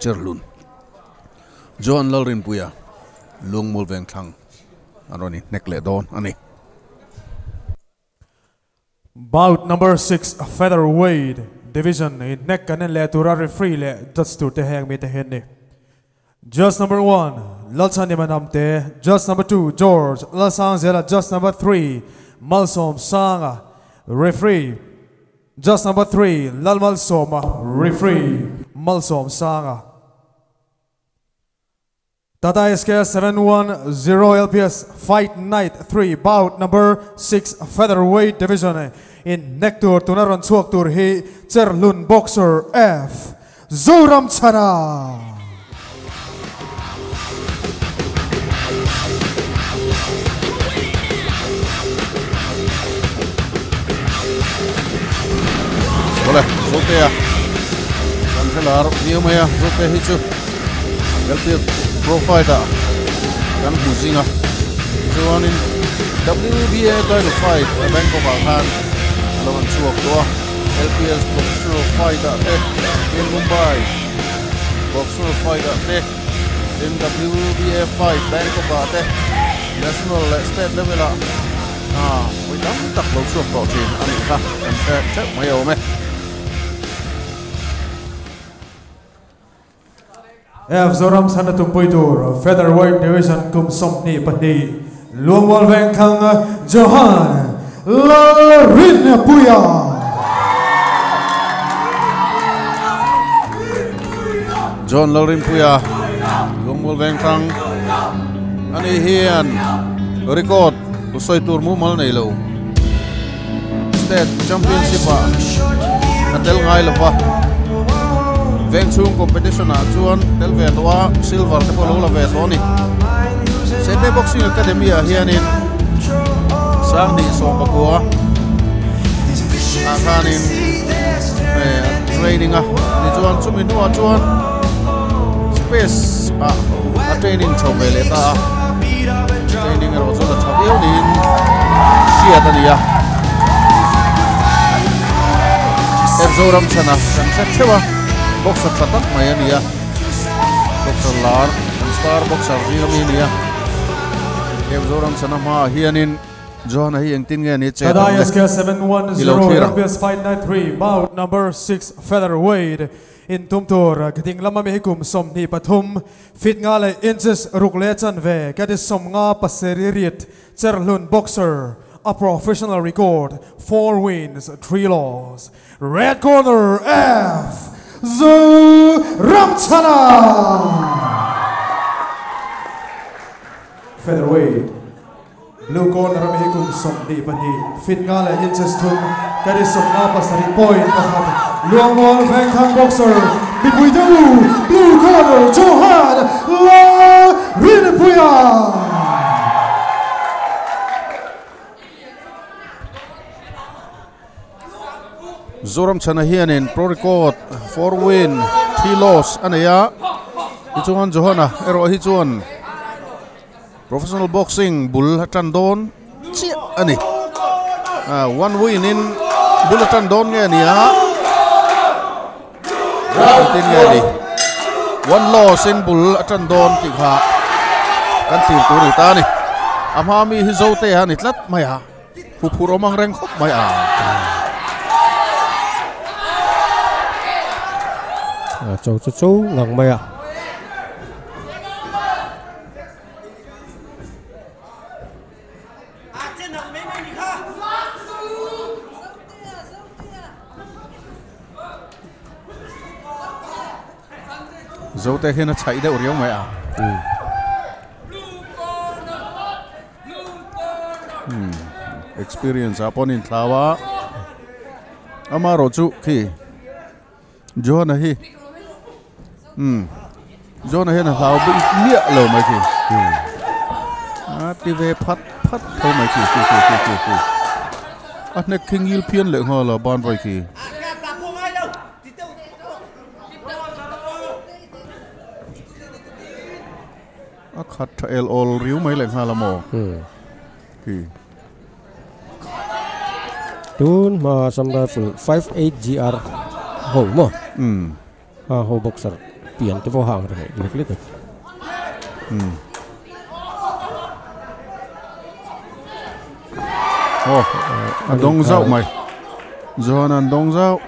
Cerlun John Lalrin Puya Lung Mulven Klang Aroni Nekle Don Ani Bout number 6 featherweight division in Nekkanen le Turari Free le Judge to Tehang me Tehenni Judge number 1 Lalsani Manamte Judge number 2 George Lalsang Zela Judge number 3 Malsom Sanga Referee Judge number 3 Lal Malsom Referee Malsom Sanga Tata SKS 710 LPS Fight Night 3 Bout number 6 Featherweight Division in Nectar Tunaran Suak Tur Hi Cherlun Boxer F Zoram Chana Ole, sotea. Kanselar niumaya, sote hichu. Elpi profiler. Kan husinga. Chuanin WBA title fight Bangkok Khan. Lawan suak tua. LPS boxer fighter te in Mumbai. Boxer fighter te in WBA fight Bangkok te. National state level à. À, với lắm tập lâu chuộc bỏ tiền anh ta em sẽ chắc mấy ông ấy. F Zoram Chana Tumpui Tur Featherweight Division Kum Somni Pati Luang Wal Veng Kang Johan Larin Puya. John Larin Puya Lungmul Vengkang Ani Hian Record Usoi tur mu mal nei lo. State Championship a Atel ngai lo pa chung competition a chuan tel ve to silver te polo la ve to ni Sete Boxing Academy a hianin sang ni so pa ko a khanin eh, training a ni chuan chumi nu a chuan space a a training chho ve le ta à. training ro zo la chho ve nin sia ta ni a em zo chana chewa boxer tatak mai ani a boxer lar star boxer ri mi ni a em zo ram chana ma hianin John hi eng tin nge ni che Tada SKS 710 Ilotira. LPS Fight Night 3 Bout number 6 Featherweight. In Tumtur Kating Lama Mehikum Somni Pathum. Fit nga le inches rukle chan ve. Kati som nga paseri rit Cherlun Boxer. A professional record 4 wins 3 losses Red corner F Zuramchana Featherweight Lukon ramihikung somdi pani fit nga le inches thum kari somna pasari point pahat luangol vengkhang boxer Bipuidu Zoram chana hianin pro record 4 win 3 loss anaya hi chuan johana ero hi chuan professional boxing bul don chi ani. Ah one win in bul don nge ni ha nge ni one loss in bul don ti kha kan tir tu ni ta ni ama mi hi zo te ha ni tlat mai ha pu pu romang reng khop mai a à châu châu châu ngang mày à zo te khi nó chạy đâu riêng mày à Hmm. experience upon in thawa amaro chu khi. John hi hmm john hi na thaw bi mia lo mai khi a ti ve phat phat thâu mai khi khi khi khi khi a ne king il pian le ho la ban vai khi a khat tha el ol riu mai le ha la mo ừ. khi tun ma sam rifle 58 gr ho mo hmm à ho boxer inte var handräckligt. Mm. Oh, a dong zau mai. Zohan an dong zau.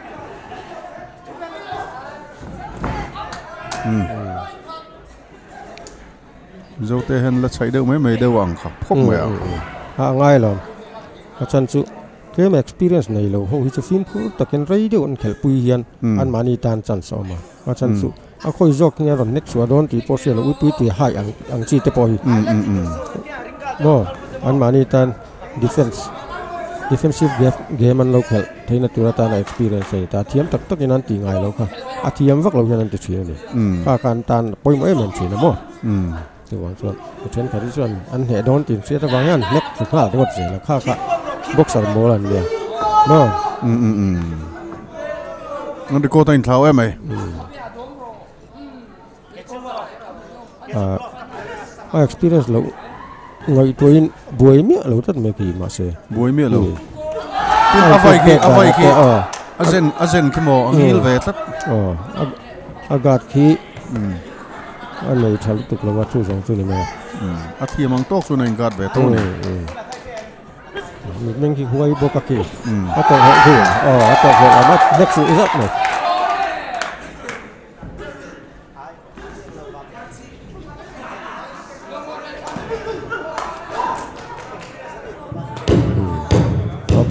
Mm. Zau te hen là chạy đâu mấy mai đâu ăn kha không mai ăn. Ha ngai lon. Ka chan Thế kem experience này lâu ho hi ừ. ừ. chu phim phu takin rei deu an khel pui hian an mani tan chan so ma. Ka chan chu. Mm à khôi gió kia rồi nét xóa đón thì po là út bút thì hai ăn ăn chi tế po ừ ừ ừ. Vâng, Bo ăn mà ni tan defense defensive game game ăn lâu khel thấy ta là experience ta thiếm tắc tắc như nan tì ngài lâu à thiếm vắc lâu như nan tụi chuyện này. Ừ. Kha can tan poi mỗi mình chuyện nào ừ. Thì hoàn toàn chuyện cái chuyện ăn hệ đón tiền xe ta vắng ăn. Nét thì khá là được gì là kha kha boxer mô lần này vâng. ừ ừ ừ. Nó đi cô ta in em ấy. Ừ uh, a experience lo ngai toin buai mi lo tat me ki ma se buai mi lo tin avai ki avai ki azen azen ki mo angil ve tat o agat ki a ờ, lo thal tục lo quá chú jong chu này, me a thi mang tok chu nai gat về to này, ừ, ừ. mình khi huay bô kaki, bắt đầu họ hiểu, ờ bắt đầu họ làm mất, next is up này.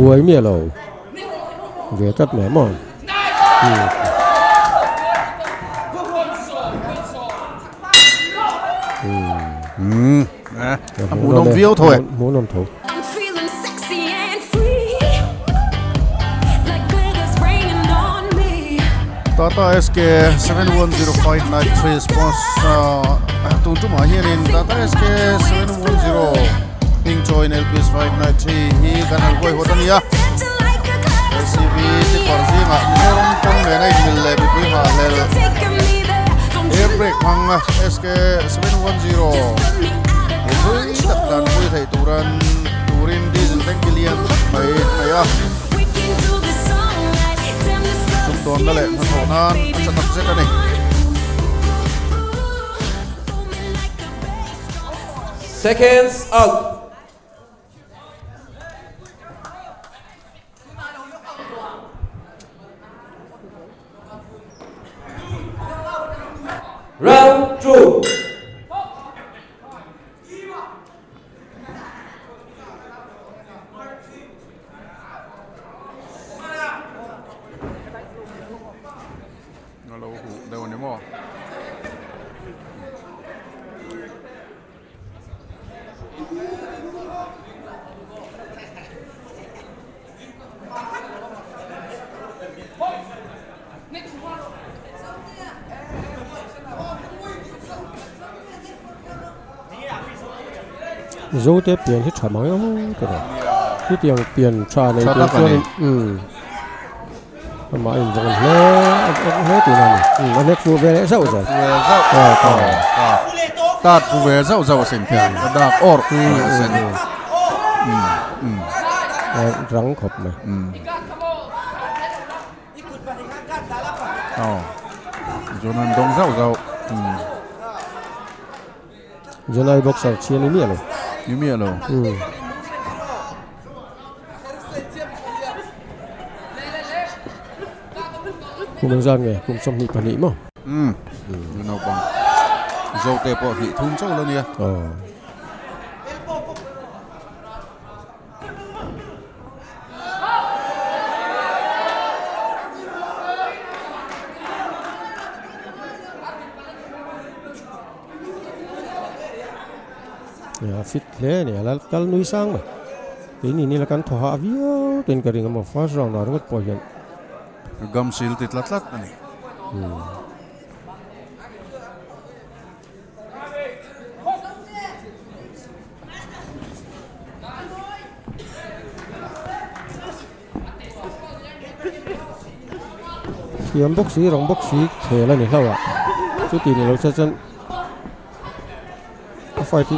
cuối mìa lẩu ghế tất mẻ mòn Ừ. ừ. À, muốn nông viêu thôi. Muốn nông thủ Tata SK 710.93 sponsor. Tuntum Ahirin Tata SK 710 ting choi nel pis vai na thi hi kan al goi hotan ya ACB ti par ji ma norong tong le nai mil le bi pui ma le air break mang SK 710 Hei tak dan pui thai turan turin di jenteng kilian mai mai ya Sum tuan le na thonan achat tak se ka ni Seconds out. Paulo! Tiền hết trả máu không cái đó cái tiền tiền trả này Trả tiền đắt cho vào nên này. ừ. Mà anh rằng hết hết tiền này ừ anh hết phụ về lẽ dậu rồi. Về dậu. Ờ, ờ. ờ tạt phụ về dậu dậu xin thiệt đạp or ừ ừ xin ừ. Ờ, rắn khop này. Ờ. Cho nên đông dậu dậu. Giờ này boxer chia này miệng rồi rồi ừ. Cùng mình ra nghe cùng xong nhị bản nhị mà. Ừ. Nào bằng dậu tệ bỏ thị thun sâu lên nha. Ờ fit le ne ala kal nui sang ma ini ni la kan tho ha vio ten ka ringa ma first round na ringot po yan gam sil tit lat lat ani tiam box si rong box si the la ni hlawa chu ti ni lo cha chan ka fai ti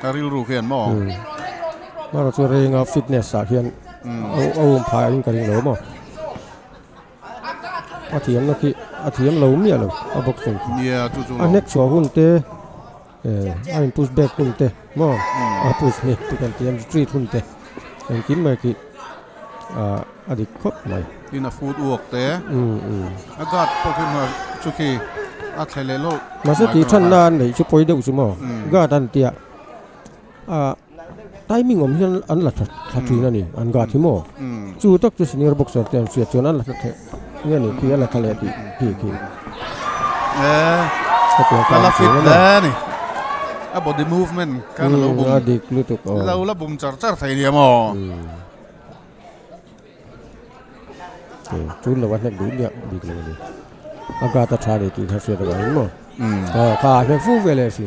ta ril ru khian mo ma ra chu renga fitness à, sa khian o o pha in ka ring lo mo a thiam na khi a à, thiam lo mi lo a à, boxing yeah chu chu a next chu hun te eh a in push back hun te mo a push ni tu kan tiam street hun te en kin ma ki a adik khop mai in a food work te um um a god pokin ma chu khi a thele lo ma se ti than nan nei chu poi deu chu mo ga dan tia. あタイミングを見せあんらたついなに、あんがちも、ずっとくしにるぼくさってんすやつよなんらたて、やにきやらたれて、きき。Eh, kalau fitnah nih, apa di movement kan cercer Agak ini. Kah, velasi.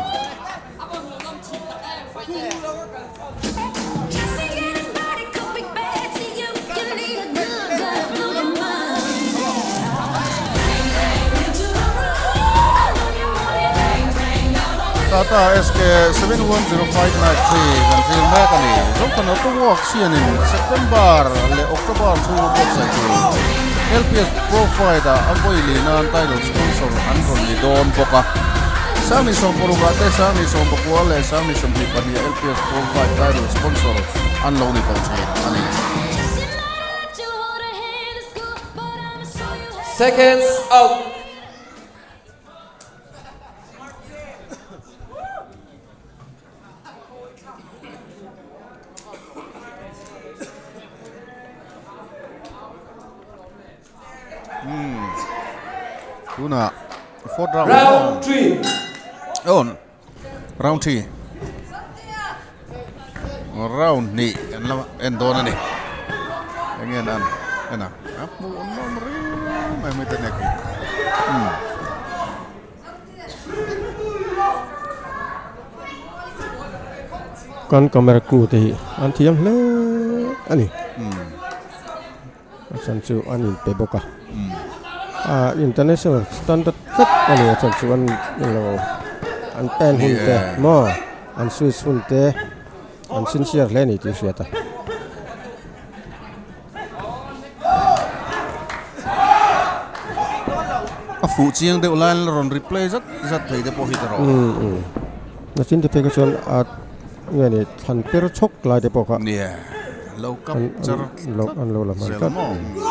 Tata SK 71059 kan fil me kan ni zong kan auto walk sian LPS profile da title sponsor an kon Sami Sami Sami LPS sponsor, Seconds out. round ti round ni. En la en dona ni. En en an en apu no ri mai mai ne ki kan kamera ku te an thiam le ani. San chu an in pe boka a ah, international standard set, ani. San chu an lo. an pen hun te. Mo an sui sun te. An sincere le ni ti sia ta a fu chiang de ulan ron replay zat zat thei de po hi ro mm, mm. na chin te pe ka chon a nge ni than per chok lai de po ka. Ni lo kap char lo an lo la man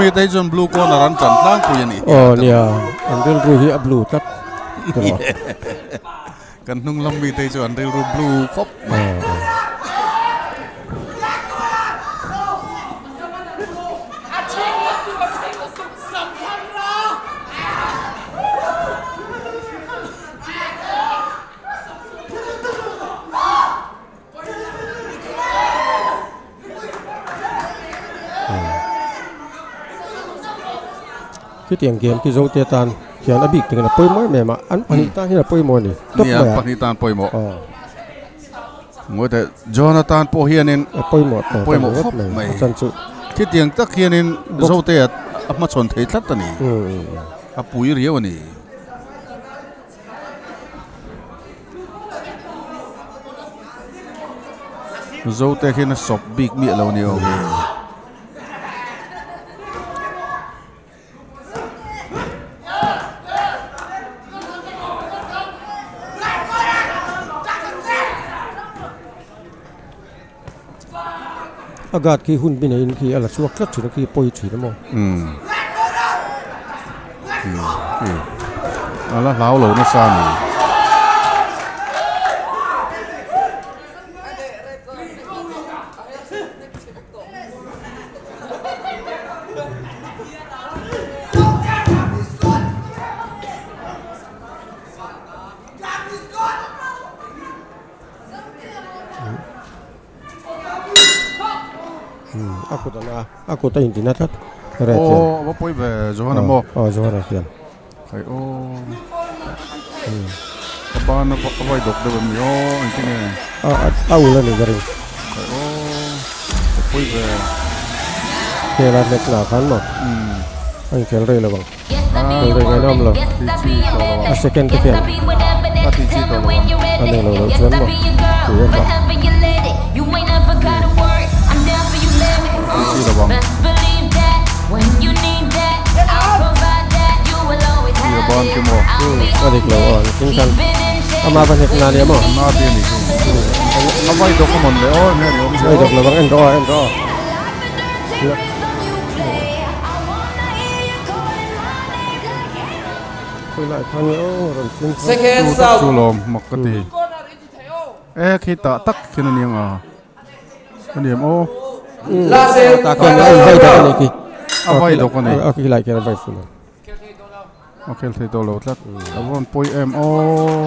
mi te jun blue corner an tran tlang ku yani oh nia an del ru hi a blue tak kan nung lam mi te chu an del ru blue phop khi tiền game cái dấu tiền tan hiện abik tiếng là poi ừ. mồi mềm mà ăn bánh panita hiện là poi mồi này tốt mà panita poi mồi ngồi thế Jonathan po hiền nên poi mồi poi mồi khóc mày. chân chữ khi tiền tắc hiền nên dấu tiền ấp mà chọn thấy tất tani à bùi riêu này dấu tiền khi nó sọc big miệng lâu nhiều. อ ngoi te jonathan po hianin ปุ้ยหมด ปุ้ยหมดครบ เล ไม่ ยจันสุ ที่เตียงตักเฮียนินโซเตียอับมาชนเทตัดตะนี่ อืมอืม อับปุ๋ยเรียวนี่ zo te khi nó sọc aku ta na in dinat lat re tian bối về rồi nó mò oh zo ra tian ô các bạn nó có vài độc đâu mà yo anh cái này a a u la ni garing phải ô bố bối về ke la nek na khan mo anh khel re la bang Yesterday Rồi, rồi, rồi, rồi. A second to feel. À, thì chỉ tao là- Anh này là lỗi chuyến mà. Chủ yếu mà. Chỉ là bằng cái mỏ. có dịch lâu ở chính căn ama ban hek na ni mo na tiền thì nó vay độc có một đấy ô nghe được được là bang en ro en ro khơi lại thang nữa. Rồi chính Second chú lòm mặc cái gì ê khi ta tắc khi nó niềng à cái niềm ô Last end. ta cần ai vay ta này kì à vay độc cái này. À kì lại cái vay phụ ok thì tôi lâu lắm. Cảm ơn bôi em ô.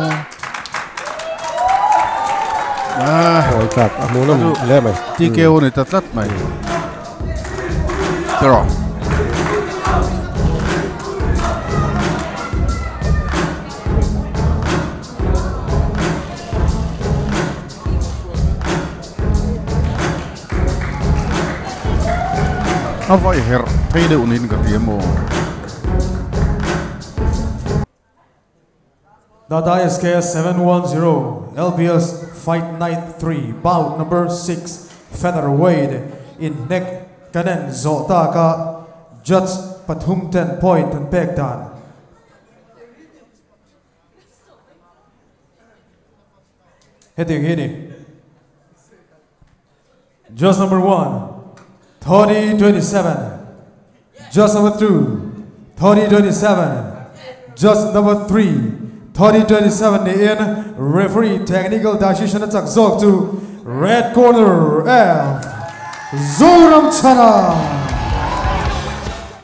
À. Rồi cả à muốn nó lẽ mày. Ti kêu này tắt lát mày. Thế rồi Avoy her pede unin gatiemo. Dada SKS 710, LBS Fight Night 3, bout number 6, featherweight in neck kanen zotaka judge pathumten point and pektan. Hitting, hitting. Judge number one, Tony 27. Just number two, Tony 27. Just number three, Tony 27 in referee technical decision attack zog to red corner F. Zoram Chana.